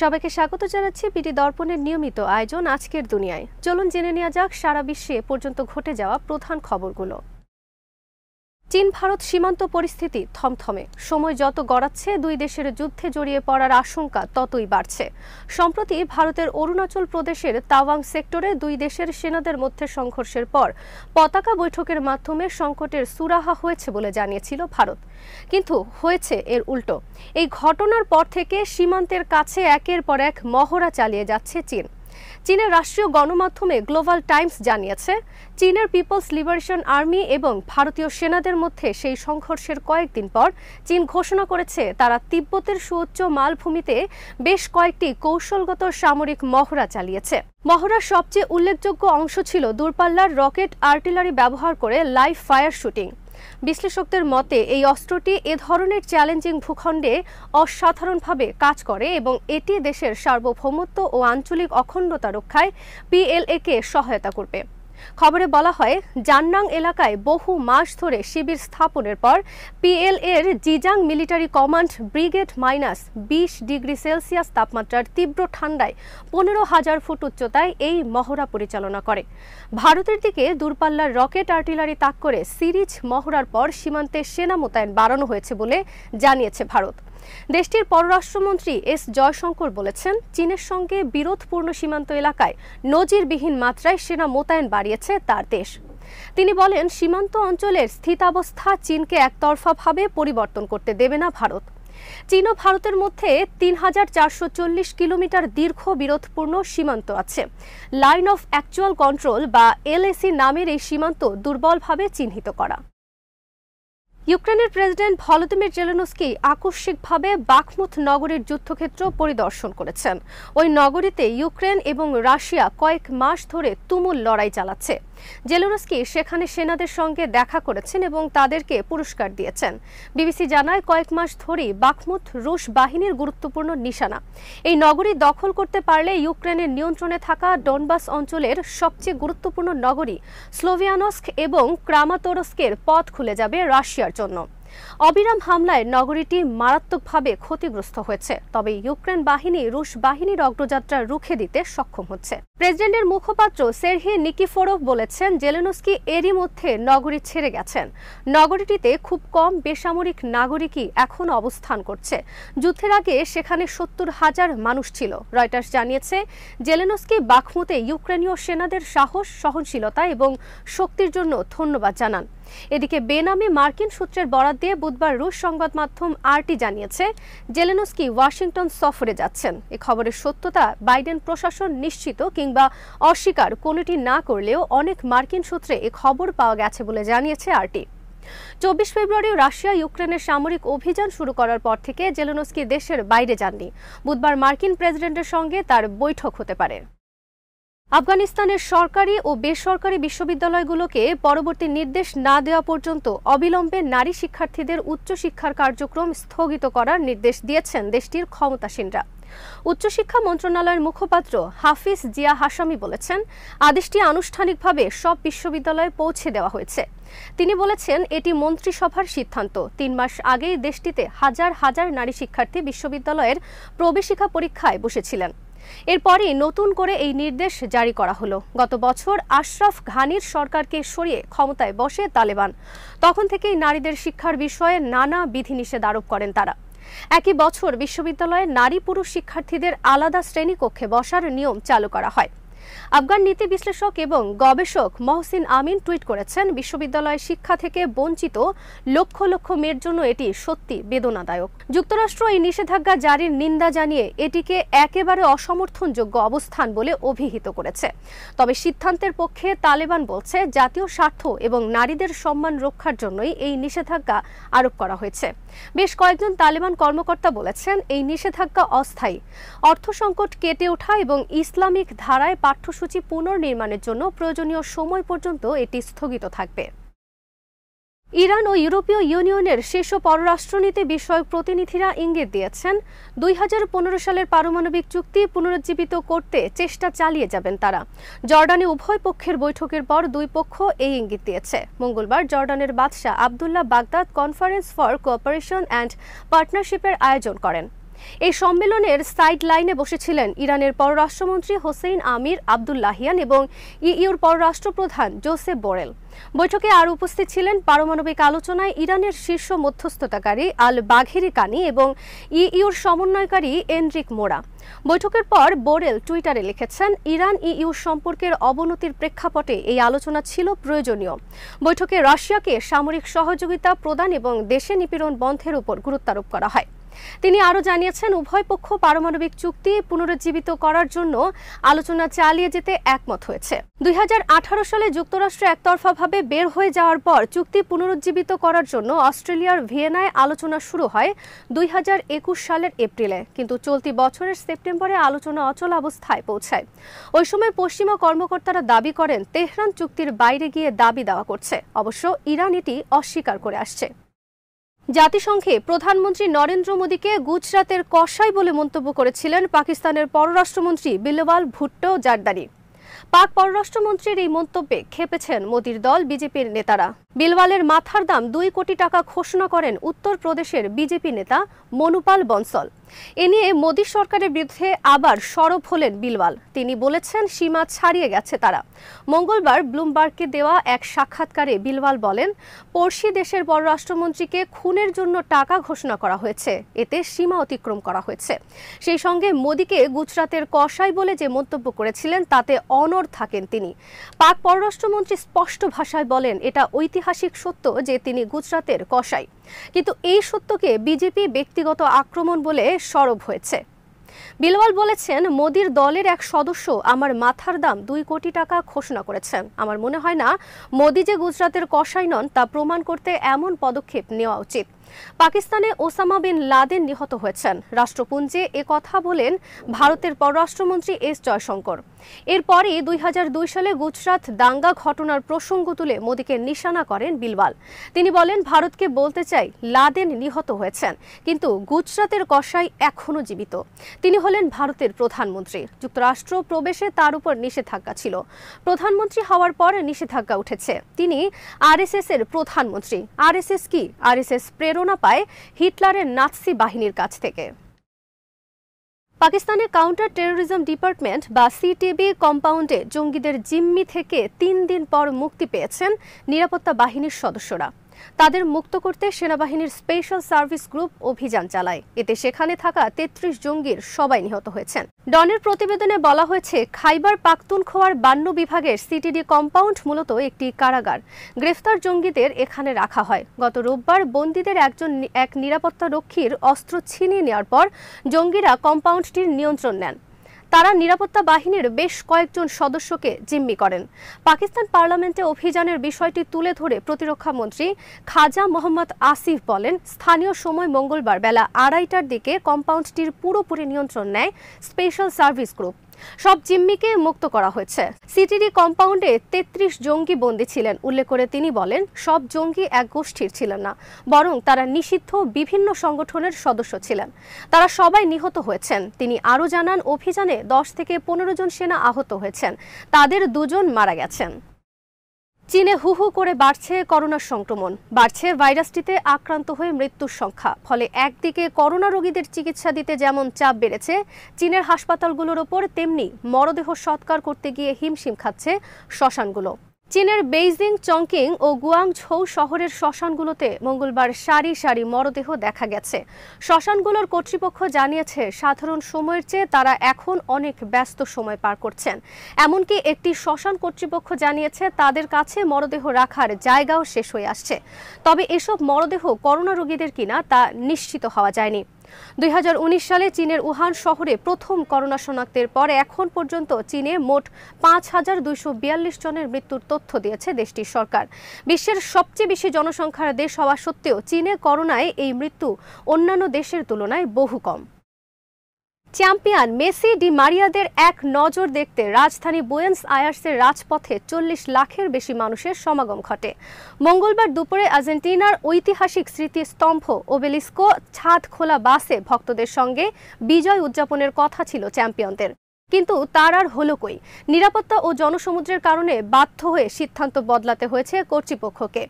সবাইকে স্বাগত জানাচ্ছি পিটি দর্পণের নিয়মিত আয়োজন আজকের দুনিয়ায়। চলুন জেনে নেওয়া যাক, সারা বিশ্বে পর্যন্ত ঘটে যাওয়া প্রধান খবরগুলো। চীন ভারত সীমান্ত পরিস্থিতি থমথমে। সময় যত গড়াচ্ছে, দুই দেশের যুদ্ধে জড়িয়ে পড়ার আশঙ্কা ততই বাড়ছে। সম্প্রতি ভারতের অরুণাচল প্রদেশের তাওয়াং সেক্টরে দুই দেশের সেনাদের মধ্যে সংঘর্ষের পর পতাকা বৈঠকের মাধ্যমে সংকটের সুরাহা হয়েছে বলে জানিয়েছিল ভারত। কিন্তু হয়েছে এর উল্টো। এই ঘটনার পর থেকে সীমান্তের কাছে একের পর এক মহড়া চালিয়ে যাচ্ছে চীন। চীনের রাষ্ট্রীয় গণমাধ্যমে গ্লোবাল টাইমস জানিয়েছে, চীনের পিপলস লিবারেশন আর্মি এবং ভারতীয় সেনাদের মধ্যে সেই সংঘর্ষের কয়েকদিন পর চীন ঘোষণা করেছে তারা তিব্বতের সুউচ্চ মালভূমিতে বেশ কয়েকটি কৌশলগত সামরিক মহড়া চালিয়েছে। মহড়ার সবচেয়ে উল্লেখযোগ্য অংশ ছিল দূরপাল্লার রকেট আর্টিলারি ব্যবহার করে লাইভ ফায়ার শুটিং। বিশ্লেষকদের মতে, এই অস্ত্রটি এ ধরনের চ্যালেঞ্জিং ভূখণ্ডে অসাধারণভাবে কাজ করে এবং এটি দেশের সার্বভৌমত্ব ও আঞ্চলিক অখণ্ডতা রক্ষায় পিএলএ কে সহায়তা করবে। খবরে বলা হয়, জান্নাং এলাকায় বহু মাস ধরে শিবির স্থাপনের পর পিএল এর Xizang military command brigade minus বিশ ডিগ্রি সেলসিয়াস তাপমাত্রার তীব্র ঠান্ডায় পনেরো হাজার ফুট উচ্চতায় এই মহড়া পরিচালনা করে। ভারতের দিকে দূরপাল্লার রকেট আর্টিলারি তাক করে সিরিজ মহড়ার পর সীমান্তে সেনা মোতায়েন বাড়ানো হয়েছে বলে জানিয়েছে ভারত। দেশটির পররাষ্ট্রমন্ত্রী এস জয়শঙ্কর বলেছেন, চীনের সঙ্গে বিরোধপূর্ণ সীমান্ত এলাকায় নজিরবিহীন মাত্রায় সেনা মোতায়েন বাড়িয়েছে তার দেশ। তিনি বলেন, সীমান্ত অঞ্চলের স্থিতাবস্থা চীনকে একতরফাভাবে পরিবর্তন করতে দেবে না ভারত। চীন ও ভারতের মধ্যে তিন হাজার চারশো চল্লিশ কিলোমিটার দীর্ঘ বিরোধপূর্ণ সীমান্ত আছে। লাইন অফ অ্যাকচুয়াল কন্ট্রোল বা এলএসি নামের এই সীমান্ত দুর্বলভাবে চিহ্নিত করা। ইউক্রেনের প্রেসিডেন্ট ভলোদিমির জেলেনস্কি আকস্মিকভাবে বাকমুথ নগরীর যুদ্ধক্ষেত্র পরিদর্শন করেছেন। ওই নগরীতে ইউক্রেন এবং রাশিয়া কয়েক মাস ধরে তুমুল লড়াই চালাচ্ছে। জেলেনস্কি সেখানে সেনাদের সঙ্গে দেখা করেছেন এবং তাদেরকে পুরস্কার দিয়েছেন। বিবিসি জানায়, কয়েক মাস ধরেই বাকমুথ রুশ বাহিনীর গুরুত্বপূর্ণ নিশানা। এই নগরী দখল করতে পারলে ইউক্রেনের নিয়ন্ত্রণে থাকা ডনবাস অঞ্চলের সবচেয়ে গুরুত্বপূর্ণ নগরী স্লোভিয়ানস্ক এবং ক্রামাতোরস্কের পথ খুলে যাবে রাশিয়ার জন্য অবিরাম হামলায় নগরীটি মারাত্মকভাবে ক্ষতিগ্রস্ত হয়েছে, তবে ইউক্রেন বাহিনী, রুশ বাহিনীর অগ্রযাত্রা রুখে দিতে সক্ষম হচ্ছে। প্রেসিডেন্টের মুখপাত্র সেরহি নিকিফোরভ বলেছেন, জেলেনস্কি এরই মধ্যে নগরী ছেড়ে গেছেন। নগরীটিতে খুব কম বেসামরিক নাগরিকই এখন অবস্থান করছে। যুদ্ধের আগে সেখানে সত্তর হাজার মানুষ ছিল। রয়টার্স জানিয়েছে, জেলেনস্কি বাখমুতে ইউক্রেনীয় সেনাদের সাহস, সহনশীলতা এবং শক্তির জন্য ধন্যবাদ জানান। এদিকে বেনামে মার্কিন সূত্রের বরাদ দিয়ে বুধবার রুশ সংবাদ মাধ্যম আরটি জানিয়েছে, জেলেনস্কি ওয়াশিংটন সফরে যাচ্ছেন। এ খবরের সত্যতা বাইডেন প্রশাসন নিশ্চিত কিংবা অস্বীকার কোনোটি না করলেও অনেক মার্কিন সূত্রে এ খবর পাওয়া গেছে বলে জানিয়েছে আরটি। চব্বিশ ফেব্রুয়ারি রাশিয়া ইউক্রেনের সামরিক অভিযান শুরু করার পর থেকে জেলেনস্কি দেশের বাইরে যাননি। বুধবার মার্কিন প্রেসিডেন্টের সঙ্গে তার বৈঠক হতে পারে। আফগানিস্তানের সরকারি ও বেসরকারি বিশ্ববিদ্যালয়গুলোকে পরবর্তী নির্দেশ না দেওয়া পর্যন্ত অবিলম্বে নারী শিক্ষার্থীদের উচ্চশিক্ষার কার্যক্রম স্থগিত করার নির্দেশ দিয়েছেন দেশটির ক্ষমতাসীনরা। উচ্চশিক্ষা মন্ত্রণালয়ের মুখপাত্র হাফিজ জিয়া হাসামি বলেছেন, আদেশটি আনুষ্ঠানিকভাবে সব বিশ্ববিদ্যালয়ে পৌঁছে দেওয়া হয়েছে। তিনি বলেছেন, এটি মন্ত্রিসভার সিদ্ধান্ত। তিন মাস আগেই দেশটিতে হাজার হাজার নারী শিক্ষার্থী বিশ্ববিদ্যালয়ের প্রবেশিকা পরীক্ষায় বসেছিলেন। এরপরই নতুন করে এই নির্দেশ জারি করা হলো। গত বছর আশরাফ ঘানির সরকারকে সরিয়ে ক্ষমতায় বসে তালেবান। তখন থেকেই নারীদের শিক্ষার বিষয়ে নানা বিধিনিষেধ আরোপ করেন তারা। একই বছর বিশ্ববিদ্যালয়ে নারী পুরুষ শিক্ষার্থীদের আলাদা শ্রেণীকক্ষে বসার নিয়ম চালু করা হয়। আফগান নীতি বিশ্লেষক এবং গবেষক মহসিন আমিন টুইট করেছেন, বিশ্ববিদ্যালয় শিক্ষা থেকে বঞ্চিত লক্ষ লক্ষ মেয়ের জন্য এটি সত্যি বেদনাদায়ক। যুক্তরাষ্ট্র এই নিষেধাজ্ঞা জারির নিন্দা জানিয়ে এটিকে একেবারে অসমর্থনযোগ্য অবস্থান বলে অভিহিত করেছে। তবে সিদ্ধান্তের পক্ষে তালেবান বলছে, জাতীয় স্বার্থ এবং নারীদের সম্মান রক্ষার জন্যই এই নিষেধাজ্ঞা আরোপ করা হয়েছে। বেশ কয়েকজন তালেবান কর্মকর্তা বলেছেন, এই নিষেধাজ্ঞা অস্থায়ী। অর্থ সংকট কেটে ওঠা এবং ইসলামিক ধারায় পাঠ্যসূচি পুনর্নির্মাণের জন্য প্রয়োজনীয় সময় পর্যন্ত এটি স্থগিত থাকবে। ইরান ও ইউরোপীয় ইউনিয়নের শীর্ষ পররাষ্ট্রনীতি বিষয়ক প্রতিনিধিরা ইঙ্গিত দিয়েছেন, দুই হাজার পনেরো সালের পারমাণবিক চুক্তি পুনরুজ্জীবিত করতে চেষ্টা চালিয়ে যাবেন তারা। জর্ডানে উভয় পক্ষের বৈঠকের পর দুই পক্ষ এই ইঙ্গিত দিয়েছে। মঙ্গলবার জর্ডানের বাদশাহ Abdullah Baghdad conference for cooperation and পার্টনারশিপের আয়োজন করেন। এই সম্মেলনের সাইড লাইনে বসেছিলেন ইরানের পররাষ্ট্রমন্ত্রী হোসেইন আমির আবদুল্লাহিয়ান এবং ইইউর পররাষ্ট্রপ্রধান জোসেফ বোরেল। বৈঠকে আর উপস্থিত ছিলেন পারমাণবিক আলোচনায় ইরানের শীর্ষ মধ্যস্থতাকারী আল বাঘেরি কানি এবং ইইউর সমন্বয়কারী এনরিক মোরা। বৈঠকের পর বোরেল টুইটারে লিখেছেন, ইরান ইইউ সম্পর্কের অবনতির প্রেক্ষাপটে এই আলোচনা ছিল প্রয়োজনীয়। বৈঠকে রাশিয়াকে সামরিক সহযোগিতা প্রদান এবং দেশে নিপীড়ন বন্ধের উপর গুরুত্বারোপ করা হয়। তিনি আরও জানিয়েছেন, উভয় পক্ষ পারমাণবিক চুক্তি পুনরুজ্জীবিত করার জন্য আলোচনা চালিয়ে যেতে একমত হয়েছে। দুই হাজার আঠারো সালে যুক্তরাষ্ট্র একতরফাভাবে বের হয়ে যাওয়ার পর চুক্তি পুনরুজ্জীবিত করার জন্য অস্ট্রেলিয়ার ভিয়েনায় আলোচনা শুরু হয় দুই হাজার একুশ সালের এপ্রিলে। কিন্তু চলতি বছরের সেপ্টেম্বরে আলোচনা অচল অবস্থায় পৌঁছায়। ওই সময় পশ্চিমা কর্মকর্তারা দাবি করেন, তেহরান চুক্তির বাইরে গিয়ে দাবি দেওয়া করছে। অবশ্য ইরান এটি অস্বীকার করে আসছে। জাতিসংঘে প্রধানমন্ত্রী নরেন্দ্র মোদীকে গুজরাতের কসাই বলে মন্তব্য করেছিলেন পাকিস্তানের পররাষ্ট্রমন্ত্রী বিলওয়াল ভুট্টো জারদারি। পাক পররাষ্ট্রমন্ত্রীর এই মন্তব্যে খেপেছেন মোদীর দল, বিজেপির নেতারা। বিলওয়ালের মাথার দাম দুই কোটি টাকা ঘোষণা করেন উত্তরপ্রদেশের বিজেপি নেতা মনুপাল বনসল। এ নিয়ে মোদী সরকারের বিরুদ্ধে আবার সরব হলেন বিলওয়াল। তিনি বলেছেন, সীমা ছাড়িয়ে গেছে তারা। মঙ্গলবার ব্লুমবার্গকে দেওয়া এক সাক্ষাৎকারে বিলওয়াল বলেন, পড়শি দেশের পররাষ্ট্রমন্ত্রীকে খুনের জন্য টাকা ঘোষণা করা হয়েছে, এতে সীমা অতিক্রম করা হয়েছে। সেই সঙ্গে মোদীকে গুজরাতের কসাই বলে যে মন্তব্য করেছিলেন, তাতে অনর থাকেন তিনি। পাক পররাষ্ট্রমন্ত্রী স্পষ্ট ভাষায় বলেন, এটা ঐতিহাসিক সত্য যে তিনি গুজরাতের কসাই। কিন্তু এই সত্যকে বিজেপি ব্যক্তিগত আক্রমণ বলে সরব হয়েছে। বিলওয়াল বলেছেন, মোদির দলের এক সদস্য আমার মাথার দাম দুই কোটি টাকা ঘোষণা করেছেন। আমার মনে হয় না, মোদি যে গুজরাতের কসাই নন তা প্রমাণ করতে এমন পদক্ষেপ নেওয়া উচিত। পাকিস্তানে ওসামা বিন লাদেন নিহত হয়েছেন। রাষ্ট্রপুঞ্জে কথা বলেন ভারতের পররাষ্ট্রমন্ত্রী এস জয়শঙ্কর। এরপরই দুই হাজার দুই সালে গুজরাট দাঙ্গা ঘটনার প্রসঙ্গ তুলে মোদীকে নিশানা করেন বিলওয়াল। তিনি বলেন, ভারতকে বলতে চাই, লাদেন নিহত হয়েছেন, কিন্তু গুজরাতের কসাই এখনও জীবিত। তিনি হলেন ভারতের প্রধানমন্ত্রী। যুক্তরাষ্ট্র প্রবেশে তার উপর নিষেধাজ্ঞা ছিল। প্রধানমন্ত্রী হওয়ার পর নিষেধাজ্ঞা উঠেছে। তিনি আরএসএস এর প্রধানমন্ত্রী। আরএসএস কি? আরএসএস প্রেরণা পায় হিটলারের নাৎসি বাহিনীর কাছ থেকে। পাকিস্তানের কাউন্টার টেরোরিজম ডিপার্টমেন্ট বা সিটিবি কম্পাউন্ডে জঙ্গিদের জিম্মি থেকে তিন দিন পর মুক্তি পেয়েছেন নিরাপত্তা বাহিনীর সদস্যরা। তাদের মুক্ত করতে সেনাবাহিনীর স্পেশাল সার্ভিস গ্রুপ অভিযান চালায়। এতে সেখানে থাকা তেত্রিশ জঙ্গির সবাই নিহত হয়েছেন। ডনের প্রতিবেদনে বলা হয়েছে, খাইবার পাখতুনখোয়ার বান্ন বিভাগের সিটিডি কম্পাউন্ড মূলত একটি কারাগার। গ্রেফতার জঙ্গিদের এখানে রাখা হয়। গত রোববার বন্দীদের একজন এক নিরাপত্তা রক্ষীর অস্ত্র ছিনিয়ে নেওয়ার পর জঙ্গিরা কম্পাউন্ডটির নিয়ন্ত্রণ নেন। তারা নিরাপত্তা বাহিনীর বেশ কয়েকজন সদস্যকে জিম্মি করেন। পাকিস্তান পার্লামেন্টে অভিযানের বিষয়টি তুলে ধরে প্রতিরক্ষা মন্ত্রী খাজা মোহাম্মদ আসিফ বলেন, স্থানীয় সময় মঙ্গলবার বেলা আড়াইটার দিকে কম্পাউন্ডটির পুরোপুরি নিয়ন্ত্রণ নেয় স্পেশাল সার্ভিস গ্রুপ। সব জিম্মিকে মুক্ত করা হয়েছে। সিটিডি কম্পাউন্ডে তেত্রিশ জঙ্গি বন্দী ছিলেন। উল্লেখ করে তিনি বলেন, সব জঙ্গি এক গোষ্ঠীর ছিলেন না, বরং তারা নিষিদ্ধ বিভিন্ন সংগঠনের সদস্য ছিলেন। তারা সবাই নিহত হয়েছেন। তিনি আরও জানান, অভিযানে দশ থেকে পনেরো জন সেনা আহত হয়েছেন। তাদের দুজন মারা গেছেন। চীনে হু হু করে বাড়ছে করোনা সংক্রমণ। বাড়ছে ভাইরাসটিতে আক্রান্ত হয়ে মৃত্যুর সংখ্যা। ফলে একদিকে করোনা রোগীদের চিকিৎসা দিতে যেমন চাপ বেড়েছে, চীনের হাসপাতালগুলোর ওপর তেমনি মরদেহ সৎকার করতে গিয়ে হিমশিম খাচ্ছে শ্মশানগুলো। চীনের বেইজিং, চংকিং ও গুয়াংঝৌ শহরের শ্মশানগুলোতে মঙ্গলবার সারি সারি মরদেহ দেখা গেছে। শ্মশানগুলোর কর্তৃপক্ষ জানিয়েছে, সাধারণ সময়ের চেয়ে তারা এখন অনেক ব্যস্ত সময় পার করছেন। এমনকি একটি শ্মশান কর্তৃপক্ষ জানিয়েছে, তাদের কাছে মরদেহ রাখার জায়গাও শেষ হয়ে আসছে। তবে এসব মরদেহ করোনা রোগীদের কিনা তা নিশ্চিত হওয়া যায়নি। দুই হাজার উনিশ সালে চীনের উহান শহরে প্রথম করোনা শনাক্তের পরে এখন পর্যন্ত চীনে মোট পাঁচ হাজার দুইশো বিয়াল্লিশ জনের মৃত্যুর তথ্য দিয়েছে দেশটির সরকার। বিশ্বের সবচেয়ে বেশি জনসংখ্যার দেশ হওয়া সত্ত্বেও চীনে করোনায় এই মৃত্যু অন্যান্য দেশের তুলনায় বহু কম। চ্যাম্পিয়ন মেসি ডি মারিয়াদের এক নজর দেখতে রাজধানী বুয়েন্স আয়ার্সের রাজপথে চল্লিশ লাখের বেশি মানুষের সমাগম ঘটে। মঙ্গলবার দুপুরে আর্জেন্টিনার ঐতিহাসিক স্মৃতিস্তম্ভ ওবেলিস্কো ছাদ খোলা বাসে ভক্তদের সঙ্গে বিজয় উদযাপনের কথা ছিল চ্যাম্পিয়নদের। কিন্তু তার আর হলো কই? নিরাপত্তা ও জনসমুদ্রের কারণে বাধ্য হয়ে সিদ্ধান্ত বদলাতে হয়েছে কর্তৃপক্ষকে।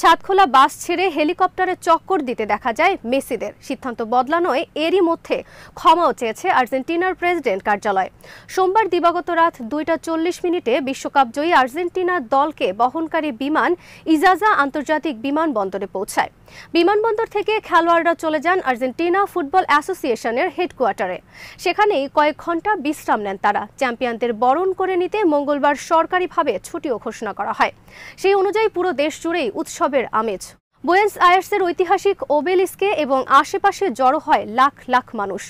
ছাদখোলা বাস ছেড়ে হেলিকপ্টারে চক্কর দিতে দেখা যায় মেসিদের। সিদ্ধান্ত বদলানোয় এরই মধ্যে ক্ষমাও চেয়েছে আর্জেন্টিনার প্রেসিডেন্ট কার্যালয়। সোমবার দিবাগত রাত দুইটা চল্লিশ মিনিটে বিশ্বকাপ জয়ী আর্জেন্টিনা দলকে বহনকারী বিমান ইজাজা আন্তর্জাতিক বিমানবন্দরে পৌঁছায়। বিমানবন্দর থেকে খেলোয়াড়রা চলে যান আর্জেন্টিনা ফুটবল অ্যাসোসিয়েশনের হেডকোয়ার্টারে। সেখানেই কয়েক ঘণ্টা বিশ্রাম নেন তারা। চ্যাম্পিয়নদের বরণ করে নিতে মঙ্গলবার সরকারিভাবে ছুটিও ঘোষণা করা হয়। সেই অনুযায়ী পুরো দেশ জুড়েই উৎসবের আমেজ। বোয়েন্স আয়ার্সের ঐতিহাসিক ওবেলিসকে এবং আশেপাশে জড়ো হয় লাখ লাখ মানুষ।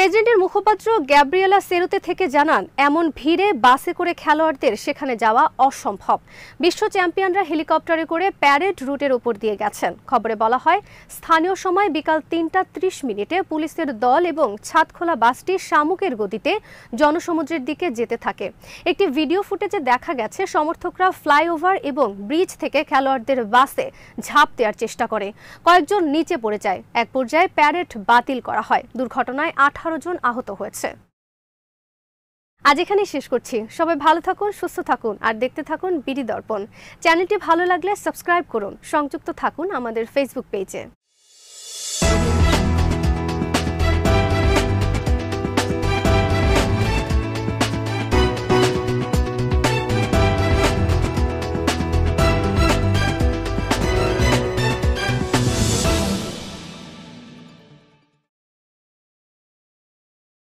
প্রেসিডেন্টের মুখপাত্র গ্যাব্রিয়েলা সেরুতে থেকে জানান, এমন ভিড়ে বাসে করে খেলোয়াড়দের সেখানে যাওয়া অসম্ভব। বিশ্ব চ্যাম্পিয়নরা হেলিকপ্টারে করে প্যারেড রুটের উপর দিয়ে গেছেন। খবরে বলা হয়, স্থানীয় সময় বিকাল তিনটা ত্রিশ মিনিটে পুলিশের দল এবং ছাদখোলা বাসটি শামুকের গতিতে জনসমুদ্রের দিকে যেতে থাকে। একটি ভিডিও ফুটেজে দেখা গেছে, সমর্থকরা ফ্লাইওভার এবং ব্রিজ থেকে খেলোয়াড়দের বাসে ঝাঁপ দেওয়ার চেষ্টা করে। কয়েকজন নিচে পড়ে যায়। এক পর্যায়ে প্যারেড বাতিল করা হয়। দুর্ঘটনায় আঠারো জন আহত হয়েছে। আজ এখানে শেষ করছি। সবাই ভালো থাকুন, সুস্থ থাকুন, আর দেখতে থাকুন বিডি দর্পণ। চ্যানেলটি ভালো লাগলে সাবস্ক্রাইব করুন। সংযুক্ত থাকুন আমাদের ফেসবুক পেজে